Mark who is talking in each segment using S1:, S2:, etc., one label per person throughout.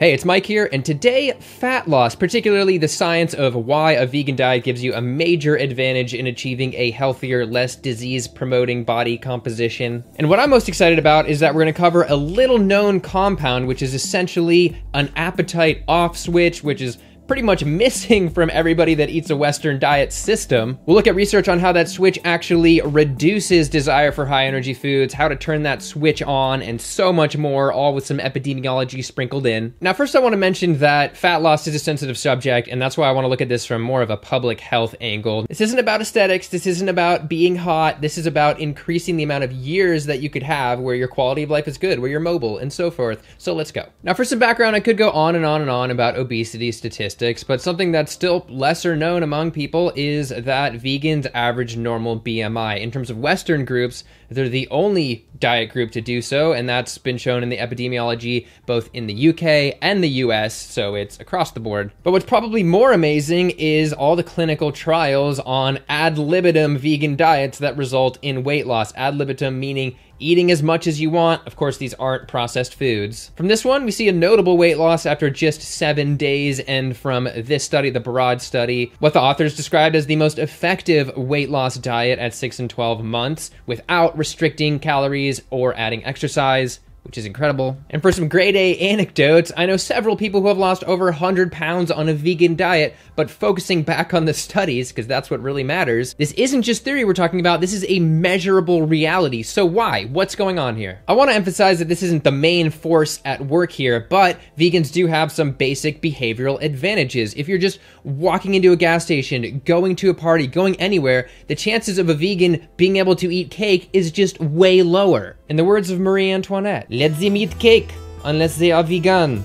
S1: Hey, it's Mic here, and today, fat loss, particularly the science of why a vegan diet gives you a major advantage in achieving a healthier, less disease promoting body composition. And what I'm most excited about is that we're gonna cover a little known compound, which is essentially an appetite off switch, which is pretty much missing from everybody that eats a Western diet system. We'll look at research on how that switch actually reduces desire for high energy foods, how to turn that switch on, and so much more, all with some epidemiology sprinkled in. Now, first, I want to mention that fat loss is a sensitive subject, and that's why I want to look at this from more of a public health angle. This isn't about aesthetics, this isn't about being hot, this is about increasing the amount of years that you could have where your quality of life is good, where you're mobile, and so forth. So let's go. Now, for some background, I could go on and on and on about obesity statistics statistics, but something that's still lesser known among people is that vegans average normal BMI. In terms of Western groups, they're the only diet group to do so, and that's been shown in the epidemiology both in the UK and the US, so it's across the board. But what's probably more amazing is all the clinical trials on ad libitum vegan diets that result in weight loss. Ad libitum meaning eating as much as you want. Of course, these aren't processed foods. From this one, we see a notable weight loss after just seven days, and from this study, the Broad study, what the authors described as the most effective weight loss diet at 6 and 12 months without restricting calories or adding exercise which is incredible. And for some grade A anecdotes, I know several people who have lost over 100 pounds on a vegan diet, but focusing back on the studies, because that's what really matters, this isn't just theory we're talking about, this is a measurable reality. So why? What's going on here? I want to emphasize that this isn't the main force at work here, but vegans do have some basic behavioral advantages. If you're just walking into a gas station, going to a party, going anywhere, the chances of a vegan being able to eat cake is just way lower. In the words of Marie Antoinette, let them eat cake unless they are vegan.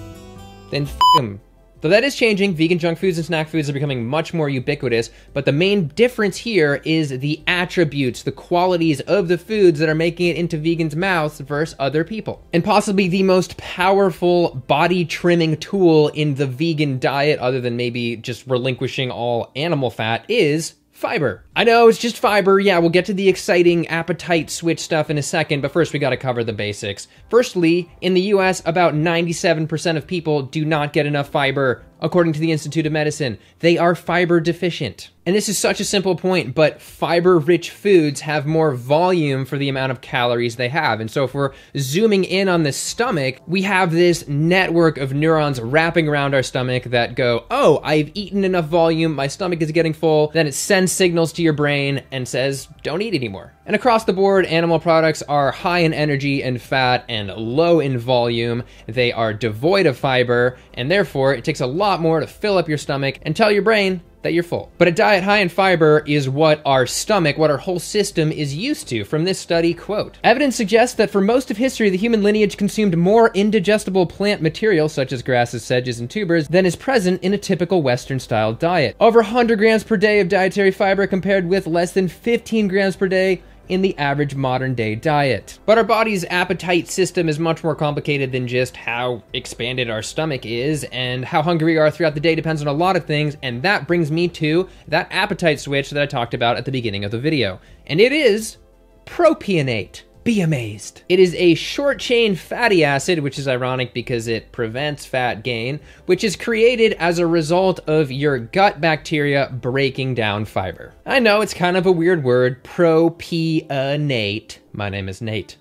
S1: Then f them. Though that is changing, vegan junk foods and snack foods are becoming much more ubiquitous, but the main difference here is the attributes, the qualities of the foods that are making it into vegans' mouths versus other people. And possibly the most powerful body trimming tool in the vegan diet, other than maybe just relinquishing all animal fat, is Fiber. I know it's just fiber. Yeah, we'll get to the exciting appetite switch stuff in a second, but first we gotta cover the basics. Firstly, in the US, about 97% of people do not get enough fiber, according to the Institute of Medicine. They are fiber deficient. And this is such a simple point, but fiber rich foods have more volume for the amount of calories they have. And so if we're zooming in on the stomach, we have this network of neurons wrapping around our stomach that go, oh, I've eaten enough volume, my stomach is getting full. Then it sends signals to your brain and says, don't eat anymore. And across the board, animal products are high in energy and fat and low in volume. They are devoid of fiber, and therefore it takes a lot more to fill up your stomach and tell your brain, that you're full. But a diet high in fiber is what our stomach, what our whole system is used to. From this study, quote, evidence suggests that for most of history, the human lineage consumed more indigestible plant material, such as grasses, sedges, and tubers, than is present in a typical Western style diet. Over 100 grams per day of dietary fiber compared with less than 15 grams per day in the average modern day diet. But our body's appetite system is much more complicated than just how expanded our stomach is, and how hungry we are throughout the day depends on a lot of things, and that brings me to that appetite switch that I talked about at the beginning of the video. And it is propionate. Be amazed. It is a short chain fatty acid, which is ironic because it prevents fat gain, which is created as a result of your gut bacteria breaking down fiber. I know it's kind of a weird word, propionate. My name is Nate.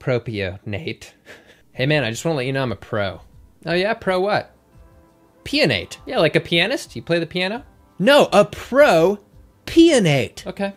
S1: Propionate. Hey man, I just want to let you know I'm a pro. Oh yeah, pro what? Pianate. Yeah, like a pianist? You play the piano? No, a pro pianate. Okay.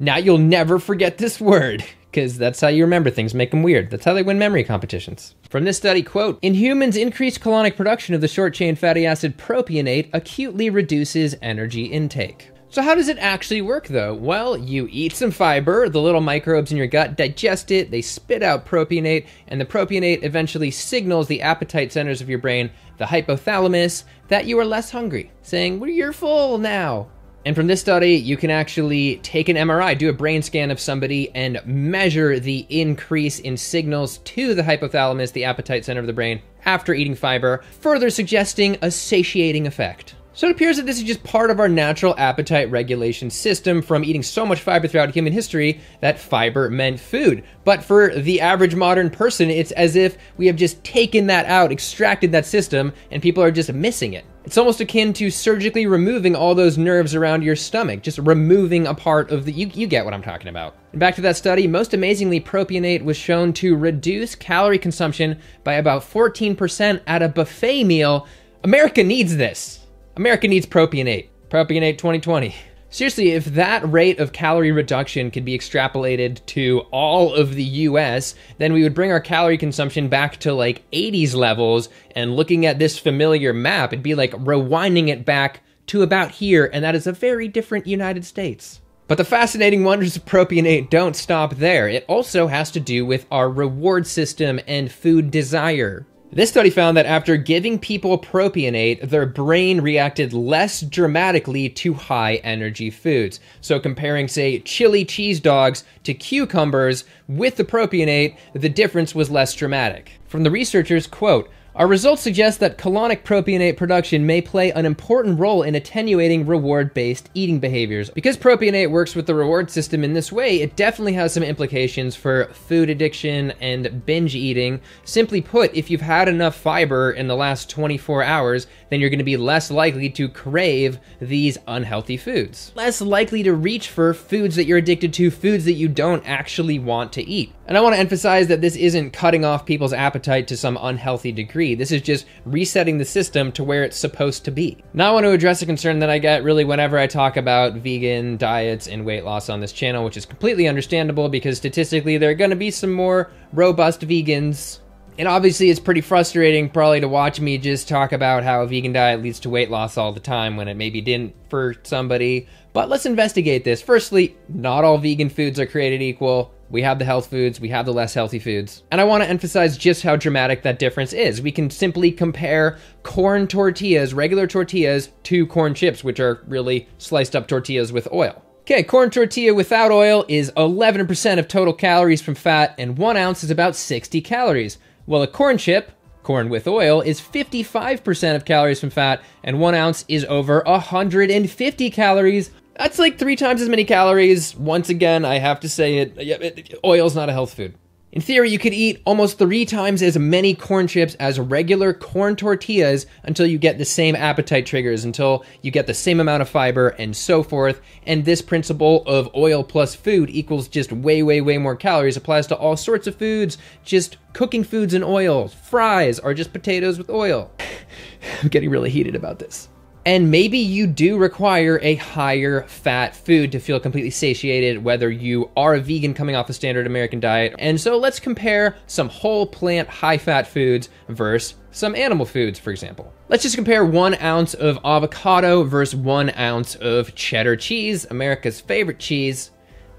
S1: Now you'll never forget this word because that's how you remember things, make them weird. That's how they win memory competitions. From this study, quote, in humans, increased colonic production of the short chain fatty acid propionate acutely reduces energy intake. So how does it actually work though? Well, you eat some fiber, the little microbes in your gut digest it, they spit out propionate, and the propionate eventually signals the appetite centers of your brain, the hypothalamus, that you are less hungry, saying, well, you're full now. And from this study, you can actually take an MRI, do a brain scan of somebody, and measure the increase in signals to the hypothalamus, the appetite center of the brain, after eating fiber, further suggesting a satiating effect. So it appears that this is just part of our natural appetite regulation system from eating so much fiber throughout human history that fiber meant food. But for the average modern person, it's as if we have just taken that out, extracted that system, and people are just missing it. It's almost akin to surgically removing all those nerves around your stomach, just removing a part of the. You, you get what I'm talking about. And back to that study, most amazingly, propionate was shown to reduce calorie consumption by about 14% at a buffet meal. America needs this. America needs propionate. Propionate 2020. Seriously, if that rate of calorie reduction could be extrapolated to all of the US, then we would bring our calorie consumption back to like 80s levels. And looking at this familiar map, it'd be like rewinding it back to about here, and that is a very different United States. But the fascinating wonders of propionate don't stop there. It also has to do with our reward system and food desire. This study found that after giving people propionate, their brain reacted less dramatically to high energy foods. So, comparing, say, chili cheese dogs to cucumbers with the propionate, the difference was less dramatic. From the researchers, quote, our results suggest that colonic propionate production may play an important role in attenuating reward based eating behaviors. Because propionate works with the reward system in this way, it definitely has some implications for food addiction and binge eating. Simply put, if you've had enough fiber in the last 24 hours, then you're going to be less likely to crave these unhealthy foods. Less likely to reach for foods that you're addicted to, foods that you don't actually want to eat. And I want to emphasize that this isn't cutting off people's appetite to some unhealthy degree. This is just resetting the system to where it's supposed to be. Now I want to address a concern that I get really whenever I talk about vegan diets and weight loss on this channel, which is completely understandable because statistically there are going to be some more robust vegans and obviously, it's pretty frustrating probably to watch me just talk about how a vegan diet leads to weight loss all the time when it maybe didn't for somebody. But let's investigate this. Firstly, not all vegan foods are created equal. We have the health foods, we have the less healthy foods. And I want to emphasize just how dramatic that difference is. We can simply compare corn tortillas, regular tortillas, to corn chips, which are really sliced up tortillas with oil. Okay, corn tortilla without oil is 11% of total calories from fat, and one ounce is about 60 calories. Well, a corn chip, corn with oil, is 55% of calories from fat, and one ounce is over 150 calories. That's like three times as many calories. Once again, I have to say it, it oil's not a health food. In theory, you could eat almost three times as many corn chips as regular corn tortillas until you get the same appetite triggers, until you get the same amount of fiber, and so forth. And this principle of oil plus food equals just way, way, way more calories applies to all sorts of foods, just cooking foods in oil, fries, or just potatoes with oil. I'm getting really heated about this. And maybe you do require a higher fat food to feel completely satiated, whether you are a vegan coming off a standard American diet. And so let's compare some whole plant high fat foods versus some animal foods, for example. Let's just compare one ounce of avocado versus one ounce of cheddar cheese, America's favorite cheese.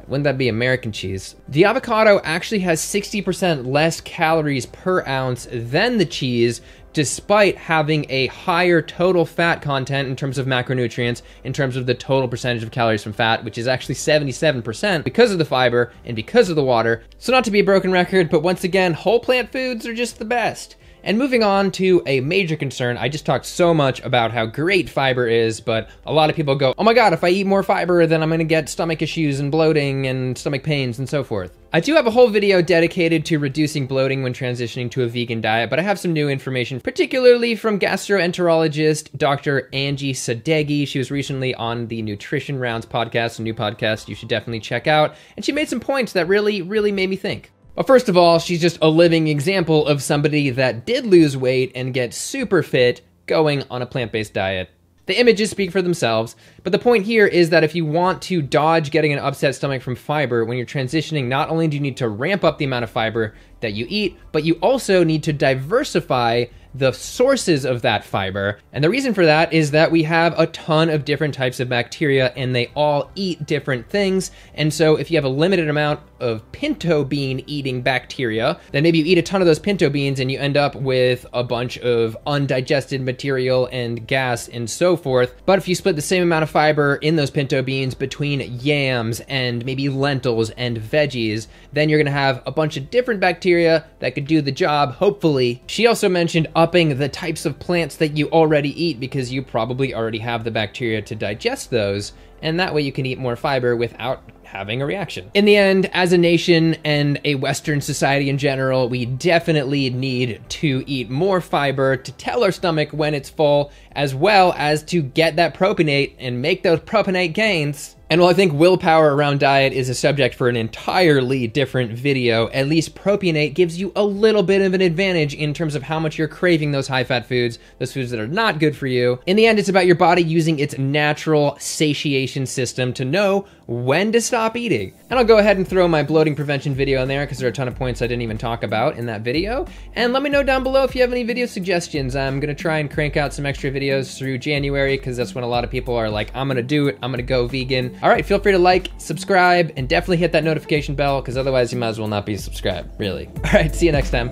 S1: Wouldn't that be American cheese? The avocado actually has 60% less calories per ounce than the cheese, despite having a higher total fat content in terms of macronutrients, in terms of the total percentage of calories from fat, which is actually 77% because of the fiber and because of the water. So, not to be a broken record, but once again, whole plant foods are just the best. And moving on to a major concern, I just talked so much about how great fiber is, but a lot of people go, oh my god, if I eat more fiber, then I'm gonna get stomach issues and bloating and stomach pains and so forth. I do have a whole video dedicated to reducing bloating when transitioning to a vegan diet, but I have some new information, particularly from gastroenterologist Dr. Angie Sadeghi. She was recently on the Nutrition Rounds podcast, a new podcast you should definitely check out, and she made some points that really, really made me think. But first of all, she's just a living example of somebody that did lose weight and get super fit going on a plant based diet. The images speak for themselves, but the point here is that if you want to dodge getting an upset stomach from fiber when you're transitioning, not only do you need to ramp up the amount of fiber that you eat, but you also need to diversify the sources of that fiber. And the reason for that is that we have a ton of different types of bacteria and they all eat different things. And so if you have a limited amount of pinto bean eating bacteria, then maybe you eat a ton of those pinto beans and you end up with a bunch of undigested material and gas and so forth. But if you split the same amount of fiber in those pinto beans between yams and maybe lentils and veggies, then you're gonna have a bunch of different bacteria that could do the job, hopefully. She also mentioned upping the types of plants that you already eat because you probably already have the bacteria to digest those, and that way you can eat more fiber without having a reaction. In the end, as a nation and a Western society in general, we definitely need to eat more fiber to tell our stomach when it's full, as well as to get that propionate and make those propionate gains and while I think willpower around diet is a subject for an entirely different video, at least propionate gives you a little bit of an advantage in terms of how much you're craving those high fat foods, those foods that are not good for you. In the end, it's about your body using its natural satiation system to know when to stop eating. And I'll go ahead and throw my bloating prevention video in there because there are a ton of points I didn't even talk about in that video. And let me know down below if you have any video suggestions. I'm gonna try and crank out some extra videos through January because that's when a lot of people are like, I'm gonna do it, I'm gonna go vegan. All right, feel free to like, subscribe, and definitely hit that notification bell because otherwise you might as well not be subscribed, really. All right, see you next time.